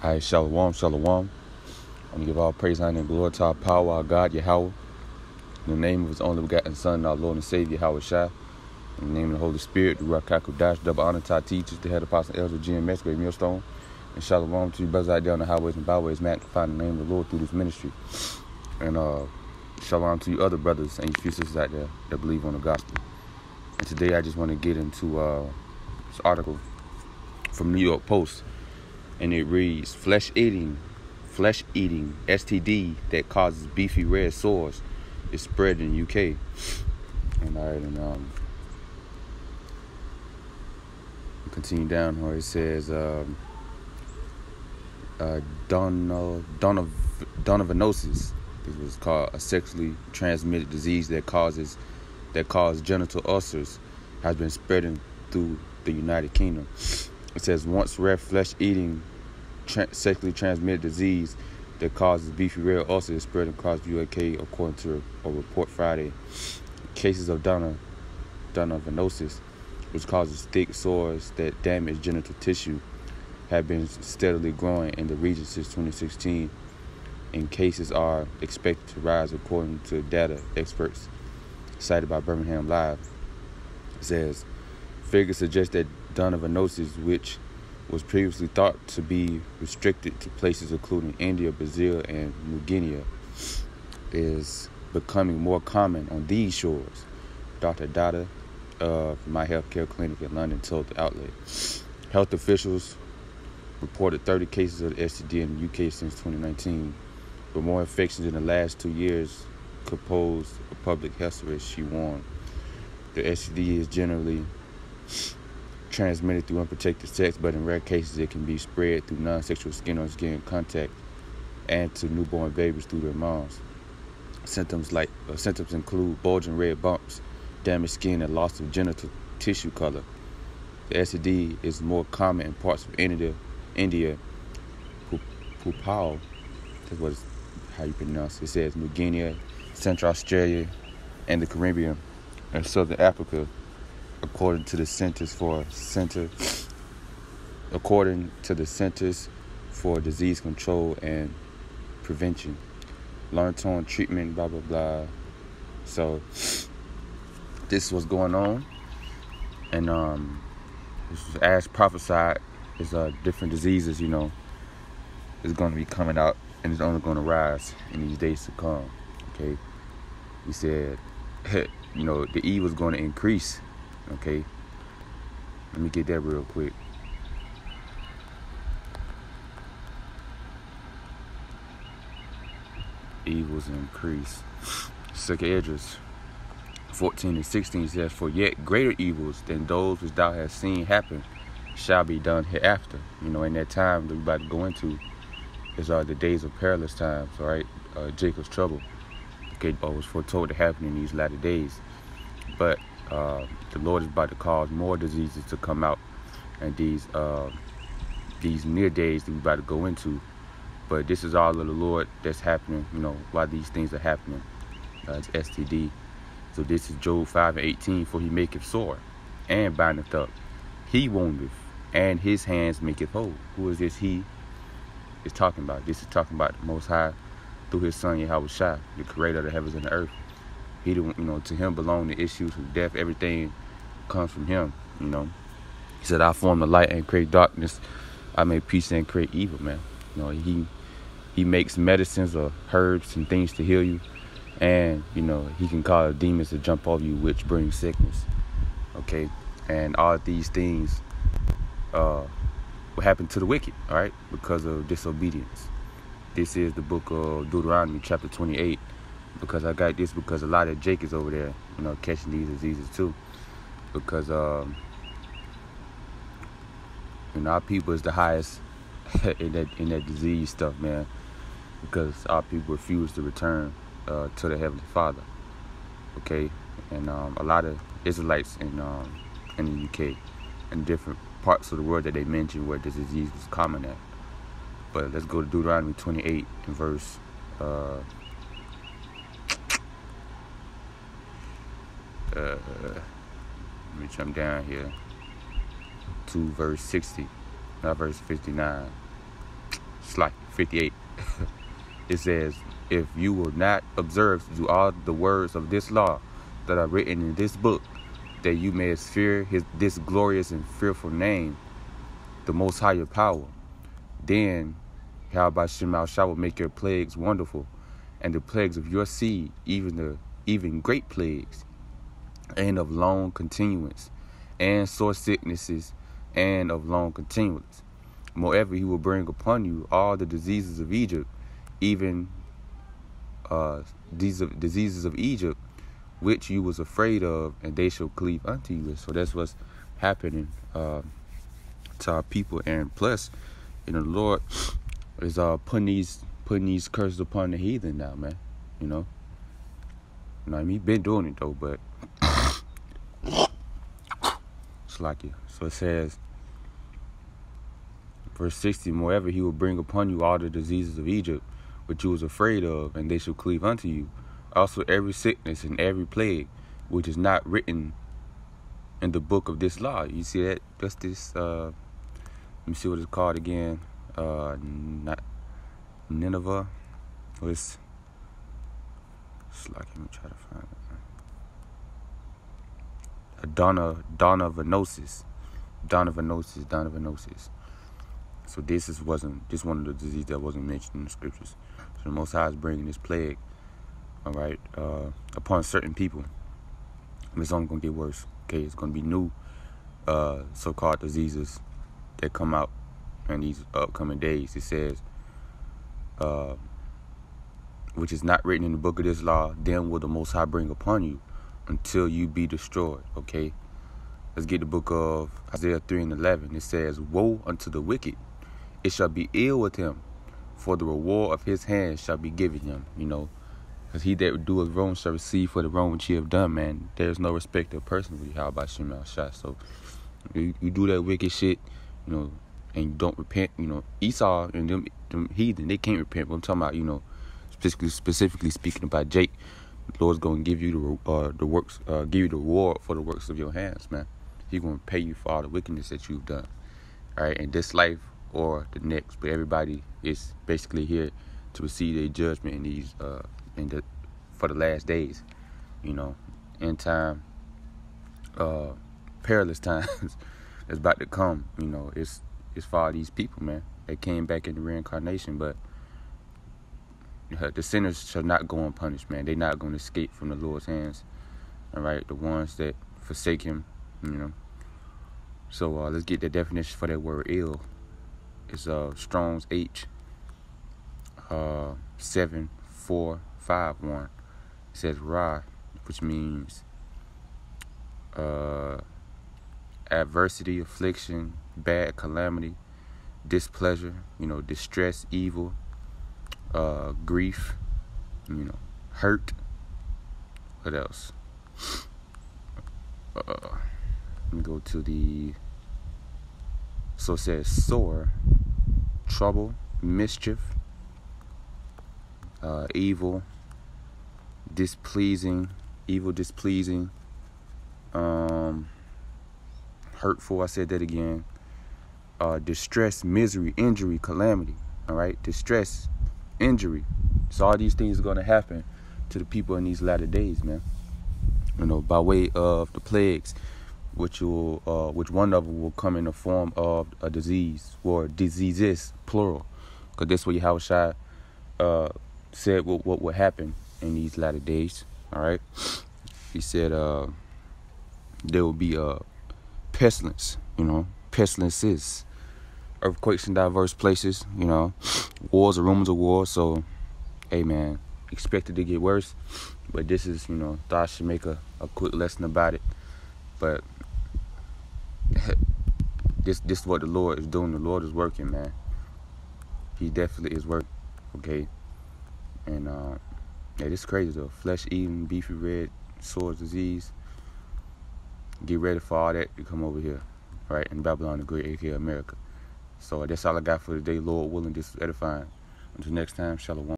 Hi, Shalom, Shalom. I'm going to give all praise, honor, and glory to our power, our God, Yahweh. In the name of His only begotten Son, our Lord and Savior, Yahawashi. In the name of the Holy Spirit, the Ruach Dash, double honor to our teachers, the head apostle, elder, GMS, Great Millstone. And Shalom to you brothers out there on the highways and byways, magnifying the name of the Lord through this ministry. And uh, Shalom to you other brothers and you sisters out there that believe on the gospel. And today I just want to get into uh, this article from New York Post and it reads flesh eating flesh eating STD that causes beefy red sores is spread in UK. And all right, and um, continue down where it says um, uh, Dono, Dono, donovanosis. This was called a sexually transmitted disease that causes that causes genital ulcers has been spreading through the United Kingdom. It says once rare flesh eating tra- sexually transmitted disease that causes beefy red ulcer is spreading across the UK, according to a report Friday. Cases of Donna, donovanosis, which causes thick sores that damage genital tissue, have been steadily growing in the region since 2016, and cases are expected to rise according to data experts cited by Birmingham Live. It says figures suggest that donovanosis, which was previously thought to be restricted to places including India, Brazil, and New Guinea, is becoming more common on these shores. Dr. Dada of My Healthcare Clinic in London told the outlet. Health officials reported 30 cases of STD in the UK since 2019, but more infections in the last two years could pose a public health risk, she warned. The STD is generally transmitted through unprotected sex, but in rare cases it can be spread through non-sexual skin-on-skin contact and to newborn babies through their moms. Symptoms like uh, symptoms include bulging red bumps, damaged skin, and loss of genital tissue color. The STD is more common in parts of India, India, Pupao, that's what how you pronounce it. It says New Guinea, Central Australia, and the Caribbean, and Southern Africa according to the Centers for Center according to the Centers for Disease Control and Prevention. Long-term treatment, blah blah blah. So this was going on, and um, as prophesied, is uh different diseases, you know, is going to be coming out, and it's only going to rise in these days to come. Okay, he said, you know, the E was going to increase Okay. Let me get that real quick. Evils increase. Second Esdras 14 and 16 says, For yet greater evils than those which thou hast seen happen shall be done hereafter. You know, in that time that we're about to go into is uh, the days of perilous times, all right? Uh, Jacob's trouble. Okay, was foretold to happen in these latter days. But uh, the Lord is about to cause more diseases to come out, and these uh, these near days that we're about to go into. But this is all of the Lord that's happening, you know, why these things are happening. Uh, it's STD. So this is Job 5 and 18, for he maketh sore and bindeth up. He woundeth, and his hands maketh whole. Who is this he is talking about? This is talking about the Most High through his son Yahawashi, the creator of the heavens and the earth. He, you know, to him belong the issues of death. Everything comes from him. You know, he said, "I form the light and create darkness. I make peace and create evil." Man, you know, he he makes medicines or herbs and things to heal you, and you know, he can cause demons to jump off you, which brings sickness. Okay, and all these things uh, will happen to the wicked. All right, because of disobedience. This is the book of Deuteronomy, chapter 28 because I got this because a lot of Jake is over there, you know, catching these diseases too. Because um, you know, our people is the highest in that in that disease stuff, man. Because our people refuse to return uh, to the Heavenly Father. Okay, and um, a lot of Israelites in um, in the UK and different parts of the world that they mentioned where this disease was common at. But let's go to Deuteronomy 28 and verse. Uh, uh, let me jump down here to verse 60, not verse 59. it's like 58. it says, If you will not observe to do all the words of this law that are written in this book, that you may fear his this glorious and fearful name, the most High higher power, then how by Shemal Shah will make your plagues wonderful, and the plagues of your seed, even the even great plagues, and of long continuance, and sore sicknesses, and of long continuance. Moreover, he will bring upon you all the diseases of Egypt, even uh, these diseases of Egypt, which you was afraid of, and they shall cleave unto you. So that's what's happening uh, to our people. And plus, you know, the Lord is uh, putting these putting these curses upon the heathen now, man. You know, you know I mean. He been doing it though, but like it. So it says. Verse 60, moreover, he will bring upon you all the diseases of Egypt, which you was afraid of, and they shall cleave unto you also every sickness and every plague which is not written in the book of this law. You see that? That's this. Uh, let me see what it's called again. Uh, not Nineveh. It's like let me try to find it. Donna Venosis. Donna Venosis. So this is wasn't this one of the diseases that wasn't mentioned in the scriptures. So the Most High is bringing this plague all right, uh, upon certain people. It's only going to get worse. Okay, it's going to be new uh, so-called diseases that come out in these upcoming days. It says, uh, which is not written in the book of this law, then will the Most High bring upon you until you be destroyed. Okay, let's get the book of Isaiah 3 and 11. It says, Woe unto the wicked, it shall be ill with him, for the reward of his hands shall be given him. You know, because he that do a wrong shall receive for the wrong which he have done, man. There's no respect of person with. How about Shemal Shah? So you, you do that wicked shit, you know, and you don't repent, you know, Esau and them, them heathen, they can't repent. But I'm talking about, you know, specifically, specifically speaking about Jake, Lord's going to give you the uh, the works, uh, give you the reward for the works of your hands, man. He's going to pay you for all the wickedness that you've done, all right, in this life or the next. But everybody is basically here to receive their judgment in these uh, in the for the last days, you know, in time, uh, perilous times that's about to come. You know, it's it's for all these people, man. They came back in the reincarnation, but the sinners shall not go unpunished, man. They're not going to escape from the Lord's hands. All right, the ones that forsake Him, you know. So uh, let's get the definition for that word "ill." It's uh, Strong's H uh, seven four 5 1. It says Ra, which means uh, adversity, affliction, bad calamity, displeasure, you know, distress, evil, uh, grief, you know, hurt. What else? Uh, let me go to the. So it says sore, trouble, mischief, uh, evil, displeasing, evil, displeasing, um, hurtful. I said that again. Uh, distress, misery, injury, calamity. All right, distress, injury. So all these things are going to happen to the people in these latter days, man. You know, by way of the plagues, which will, uh, which one of them will come in the form of a disease or diseases, plural, because that's what Yahweh uh, said what, what would happen in these latter days. All right. He said uh, there will be a uh, pestilence, you know, pestilences, earthquakes in diverse places, you know, wars or rumors of war. So, hey, man, expect it to get worse. But this is, you know, thought I should make a, a quick lesson about it. But this this is what the Lord is doing. The Lord is working, man. He definitely is working. Okay. And uh yeah, this is crazy though. Flesh eating, beefy red, sores disease. Get ready for all that to come over here, right? In Babylon the Great, aka America. So that's all I got for today. Lord willing, this is edifying. Until next time, shalom.